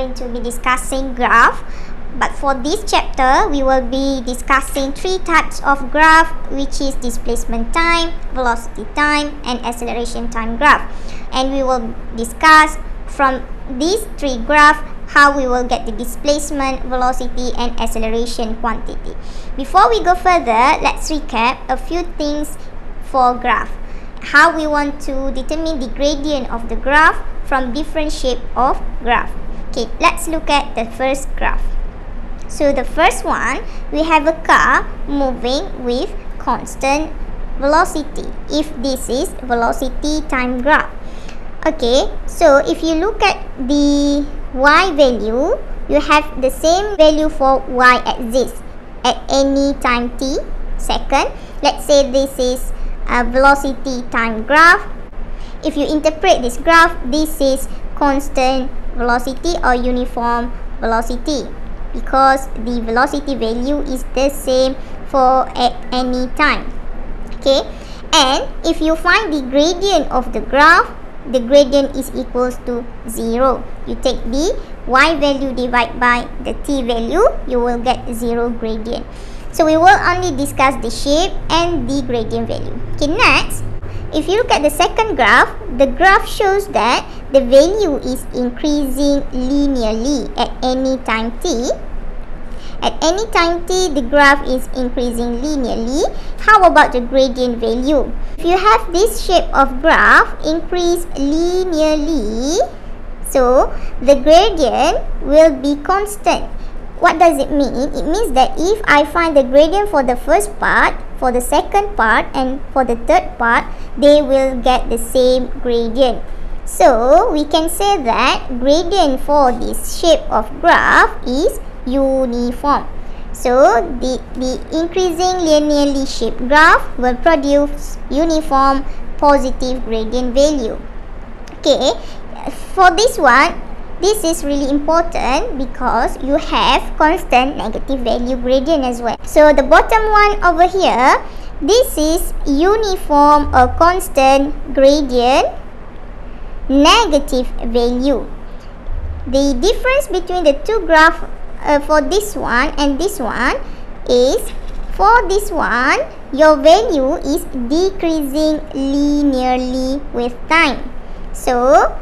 going to be discussing graph. But for this chapter we will be discussing three types of graph which is displacement time velocity time and acceleration time graph. And we will discuss from these three graph how we will get the displacement velocity and acceleration quantity. Before we go further let's recap a few things for graph. How we want to determine the gradient of the graph from different shape of graph okay let's look at the first graph so the first one, we have a car moving with constant velocity. If this is velocity time graph. Okay, so if you look at the y value, you have the same value for y axis at any time t second. Let's say this is a velocity time graph. If you interpret this graph, this is constant velocity or uniform velocity? Because the velocity value is the same for at any time. Okay? And if you find the gradient of the graph the gradient is equals to 0 you take the y value divided by the t value you will get 0 gradient. So we will only discuss the shape and the gradient value. Okay next if you look at the second graph the graph shows that the value is increasing linearly at any time t. At any time t, the graph is increasing linearly. How about the gradient value? If you have this shape of graph increase linearly, so the gradient will be constant. What does it mean? It means that if I find the gradient for the first part, for the second part and for the third part, they will get the same gradient. So, we can say that gradient for this shape of graph is uniform. So, the, the increasing linearly shaped graph will produce uniform positive gradient value. Okay, for this one, this is really important because you have constant negative value gradient as well. So, the bottom one over here, this is uniform or constant gradient negative value. The difference between the two graphs uh, for this one and this one is for this one your value is decreasing linearly with time. So,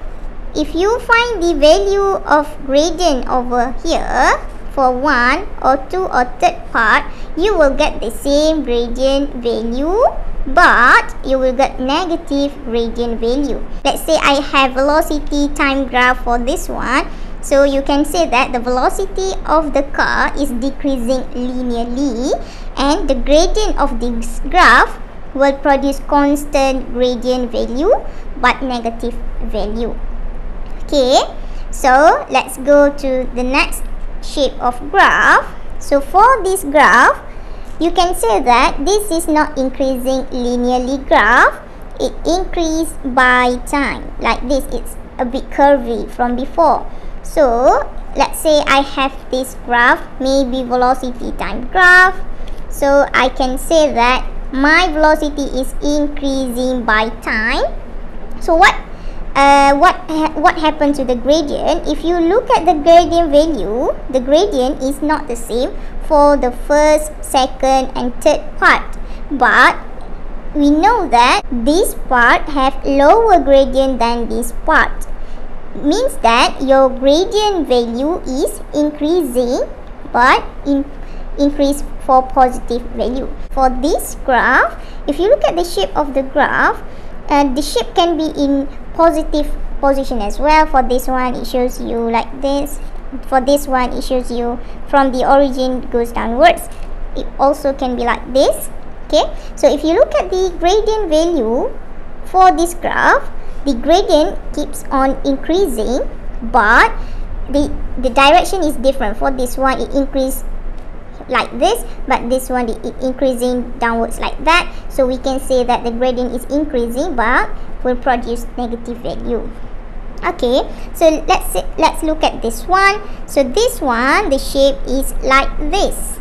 if you find the value of gradient over here for one or two or third part, you will get the same gradient value but you will get negative gradient value. Let's say I have velocity time graph for this one. So you can say that the velocity of the car is decreasing linearly and the gradient of this graph will produce constant gradient value but negative value. Okay, so let's go to the next shape of graph. So for this graph, you can say that this is not increasing linearly graph. It increase by time like this. It's a bit curvy from before. So let's say I have this graph maybe velocity time graph. So I can say that my velocity is increasing by time. So what uh, what ha what happens to the gradient if you look at the gradient value the gradient is not the same for the first, second and third part. But we know that this part have lower gradient than this part. Means that your gradient value is increasing but in increase for positive value. For this graph, if you look at the shape of the graph, uh, the shape can be in positive position as well. For this one, it shows you like this. For this one it shows you from the origin goes downwards. It also can be like this okay? So if you look at the gradient value for this graph the gradient keeps on increasing but the the direction is different. For this one it increase like this but this one it increasing downwards like that. So we can say that the gradient is increasing but will produce negative value. Okay so let's let's look at this one. So this one the shape is like this.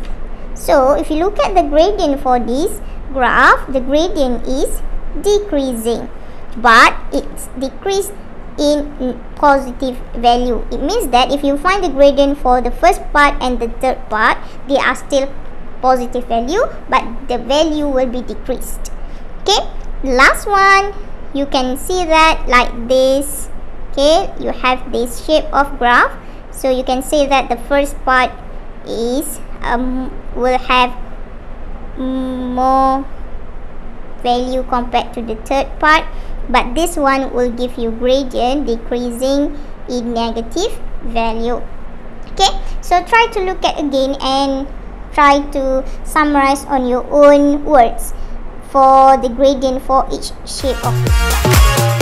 So if you look at the gradient for this graph the gradient is decreasing but it's decreased in positive value. It means that if you find the gradient for the first part and the third part they are still positive value but the value will be decreased. Okay last one. You can see that like this. Okay you have this shape of graph. So you can say that the first part is um, will have more value compared to the third part but this one will give you gradient decreasing in negative value. Okay so try to look at again and try to summarize on your own words for the gradient for each shape of